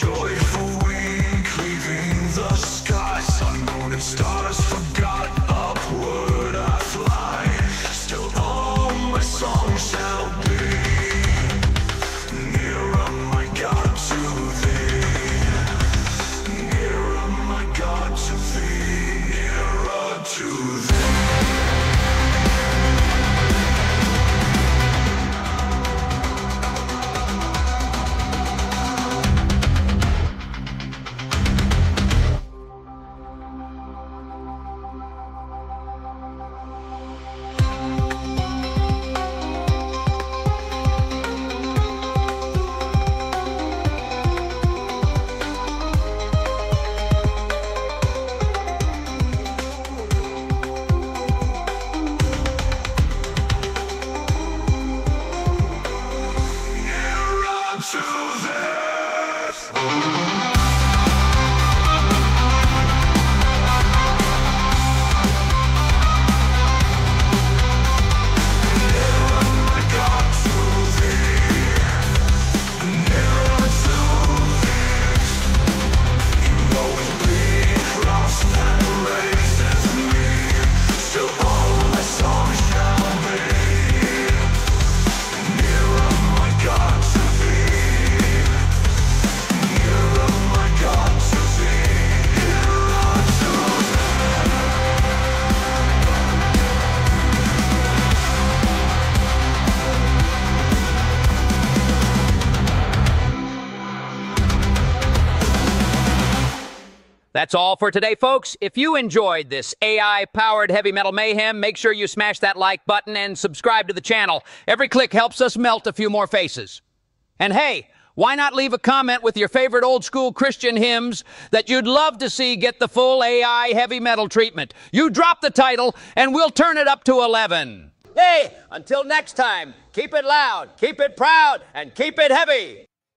joy. That's all for today, folks. If you enjoyed this AI-powered heavy metal mayhem, make sure you smash that like button and subscribe to the channel. Every click helps us melt a few more faces. And hey, why not leave a comment with your favorite old school Christian hymns that you'd love to see get the full AI heavy metal treatment? You drop the title and we'll turn it up to 11. Hey, until next time, keep it loud, keep it proud, and keep it heavy.